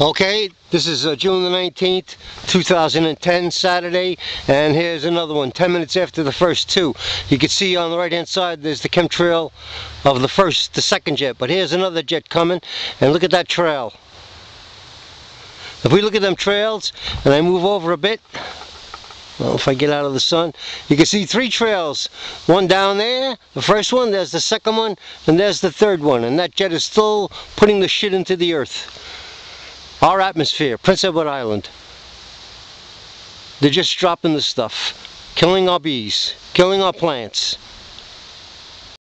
Okay, this is uh, June the 19th, 2010, Saturday, and here's another one, 10 minutes after the first two. You can see on the right hand side there's the chemtrail of the first, the second jet, but here's another jet coming, and look at that trail. If we look at them trails, and I move over a bit, well, if I get out of the sun, you can see three trails. One down there, the first one, there's the second one, and there's the third one, and that jet is still putting the shit into the earth. Our atmosphere, Prince Edward Island. They're just dropping the stuff, killing our bees, killing our plants.